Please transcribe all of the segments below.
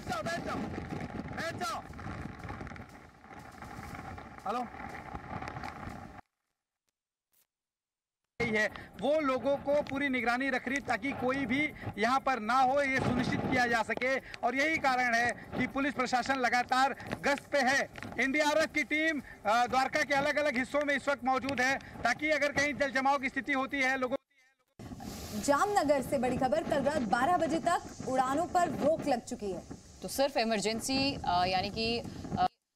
बैठ है। वो लोगों को पूरी निगरानी रख रही ताकि कोई भी यहाँ पर ना हो, ये सुनिश्चित किया जा सके। और यही कारण है कि पुलिस प्रशासन लगातार गश्त पे है। एनडीआरएफ की टीम द्वारका के अलग अलग हिस्सों में इस वक्त मौजूद है ताकि अगर कहीं जल जमाव की स्थिति होती है, लोगों जामनगर से बड़ी खबर, कल रात 12 बजे तक उड़ानों पर रोक लग चुकी है। तो सिर्फ़ इमरजेंसी यानी कि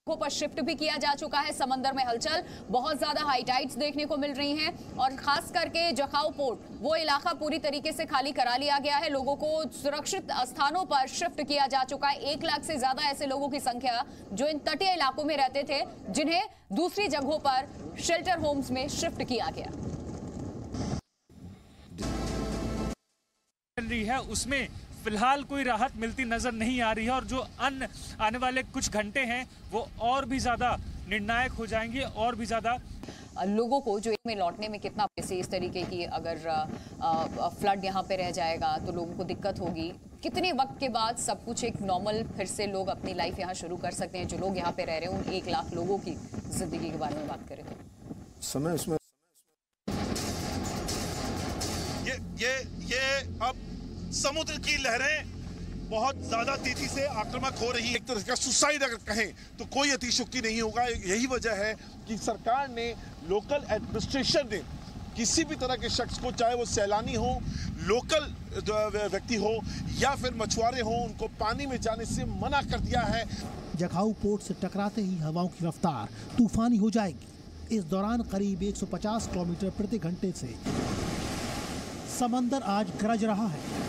पर शिफ्ट भी किया जा चुका है, समंदर में हलचल। बहुत ज़्यादा हाई टाइड्स देखने को मिल रही हैं और खास करके जखाऊ पोर्ट वो इलाका पूरी तरीके से खाली करा लिया गया है। लोगों को सुरक्षित स्थानों पर शिफ्ट किया जा चुका है। एक लाख से ज़्यादा ऐसे लोगों की संख्या जो इन तटीय इलाकों में रहते थे, जिन्हें दूसरी जगहों पर शेल्टर होम्स में शिफ्ट किया गया। है, उसमें फ़िलहाल कोई राहत मिलती नज़र नहीं आ रही है और जो अन्य आने वाले कुछ घंटे हैं वो और भी ज़्यादा निर्णायक हो जाएँगे और भी ज़्यादा लोगों को जो में लौटने में कितना पैसे इस तरीके की अगर फ्लड यहाँ पे रह जाएगा तो लोगों को दिक्कत होगी। कितने वक्त के बाद सब कुछ एक नॉर्मल फिर से लोग अपनी लाइफ यहाँ शुरू कर सकते हैं? जो लोग यहाँ पे रह रहे हैं उन एक लाख लोगों की ज़िंदगी के बारे में बात करें तो। समय उसमें ये ये ये अब समुद्र की लहरें बहुत ज़्यादा तेज़ी से आक्रामक हो रही है। एक तरह का सुसाइड अगर कहें तो कोई अतिशुक्ति नहीं होगा। यही वजह है कि सरकार ने लोकल एडमिनिस्ट्रेशन ने किसी भी तरह के शख्स को, चाहे वो सैलानी हो लोकल व्यक्ति हो, या फिर मछुआरे हो, उनको पानी में जाने से मना कर दिया है। जखाऊ पोर्ट से टकराते ही हवाओं की रफ्तार तूफानी हो जाएगी। इस दौरान करीब 150 किलोमीटर प्रति घंटे से समंदर आज गरज रहा है।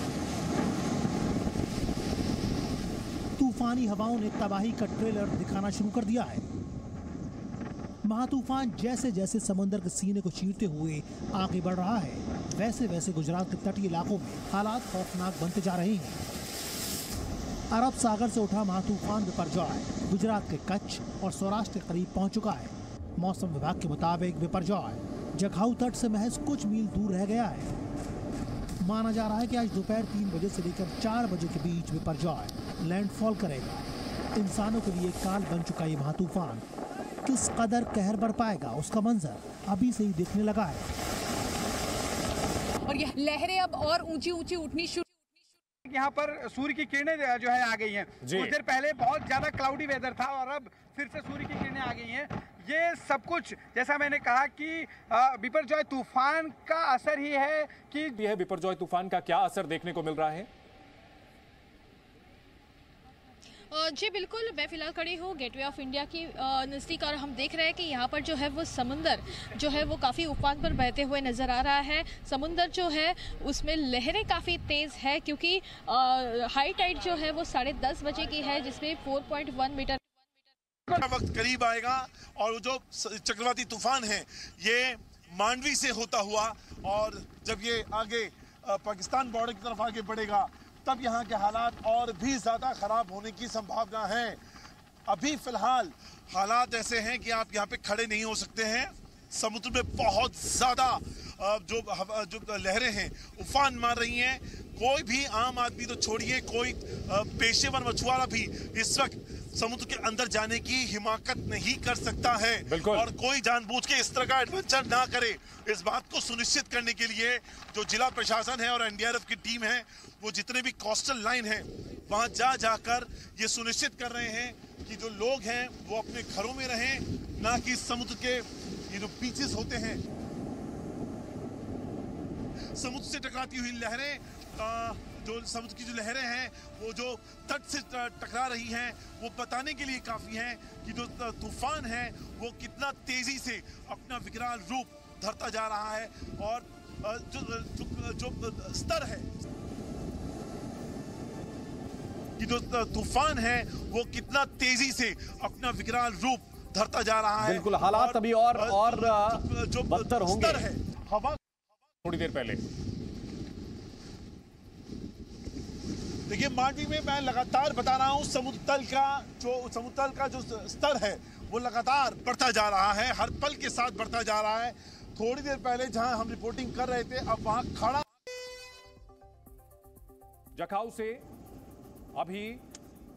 तूफानी हवाओं ने तबाही का ट्रेलर दिखाना शुरू कर दिया है। महातूफान जैसे जैसे समंदर के सीने को चीरते हुए आगे बढ़ रहा है वैसे वैसे गुजरात के तटीय इलाकों में हालात खौफनाक बनते जा रहे हैं। अरब सागर से उठा महातूफान विपरजॉय गुजरात के कच्छ और सौराष्ट्र के करीब पहुँच चुका है। मौसम विभाग के मुताबिक विपरजॉय जखाऊ तट से महज कुछ मील दूर रह गया है। माना जा रहा है कि आज दोपहर तीन बजे से लेकर चार बजे के बीच विपरजॉय लैंडफॉल करेगा। इंसानों के लिए काल बन चुका ये महातूफान किस कदर कहर बढ़ पाएगा उसका मंजर अभी से ही दिखने लगा है। और यह लहरें अब और ऊँची ऊँची उठनी शुरू यहाँ पर सूर्य की किरणें जो है आ गई हैं। कुछ देर पहले बहुत ज़्यादा क्लाउडी वेदर था और अब फिर से सूर्य की किरणें आ गई हैं। ये सब कुछ जैसा मैंने कहा कि बिपरजॉय तूफ़ान का असर ही है कि यह बिपरजॉय तूफ़ान का क्या असर देखने को मिल रहा है? जी, बिल्कुल। मैं फ़िलहाल खड़ी हूँ गेटवे ऑफ़ इंडिया की नज़दीक और हम देख रहे हैं कि यहाँ पर जो है वो समुंदर, जो है वो काफ़ी उफान पर बहते हुए नज़र आ रहा है। समुंदर जो है, उसमें लहरें काफ़ी तेज़ है क्योंकि हाई टाइड जो है वो साढ़े दस बजे की है, जिसमें 4.1 मीटर वक्त करीब आएगा और जो चक्रवाती तूफ़ान है, ये मांडवी से होता हुआ और जब ये आगे पाकिस्तान बॉर्डर की तरफ़ आगे बढ़ेगा तब यहाँ के हालात और भी ज़्यादा खराब होने की संभावना है। अभी फ़िलहाल हालात ऐसे हैं कि आप यहाँ पे खड़े नहीं हो सकते हैं। समुद्र में बहुत ज़्यादा जो जो लहरें हैं, उफान मार रही हैं। कोई भी आम आदमी तो छोड़िए, कोई पेशेवर मछुआरा भी इस वक्त समुद्र के अंदर जाने की हिमाकत नहीं कर सकता है। और कोई जानबूझ के इस तरह का एडवेंचर ना करे। इस बात को सुनिश्चित करने के लिए जो जिला प्रशासन है और एनडीआरएफ की टीम है वो जितने भी कोस्टल लाइन है वहाँ जा जाकर ये सुनिश्चित कर रहे हैं कि जो लोग हैं वो अपने घरों में रहें ना कि समुद्र के ये जो बीचेस होते हैं। समुद्र से टकराती हुई लहरें जो समुद्र की जो लहरें हैं वो जो तट से टकरा रही हैं वो बताने के लिए काफ़ी हैं कि जो तूफ़ान है वो कितना तेज़ी से अपना विकराल रूप धरता जा रहा है और जो जो, जो स्तर है कि जो तूफ़ान है वो कितना तेज़ी से अपना विकराल रूप धरता जा रहा है बिल्कुल, हालात अभी और- और, जो- जो बदतर होंगे। स्तर है हवा थोड़ी देर पहले देखिए मांडवी में मैं लगातार बता रहा हूँ समुद्र तल का जो समुद्र तल का जो स्तर है वो लगातार बढ़ता जा रहा है हर पल के साथ बढ़ता जा रहा है। थोड़ी देर पहले जहाँ हम रिपोर्टिंग कर रहे थे अब वहाँ खड़ा जखाऊ से अभी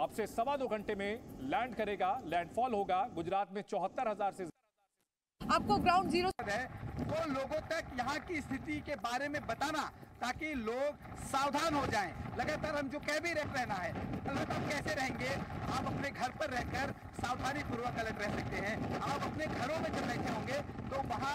अब से सवा दो घंटे में लैंड करेगा लैंडफॉल होगा गुजरात में चौहत्तर हज़ार से आपको ग्राउंड ज़ीरो है वो लोगों तक यहाँ की स्थिति के बारे में बताना। ताकि लोग सावधान हो जाएँ। लगातार हम जो कह भी रह रहना है अलर्ट आप कैसे रहेंगे? आप अपने घर पर रहकर सावधानी पूर्वक अलर्ट रह सकते हैं। आप अपने घरों में जब रहते होंगे तो वहाँ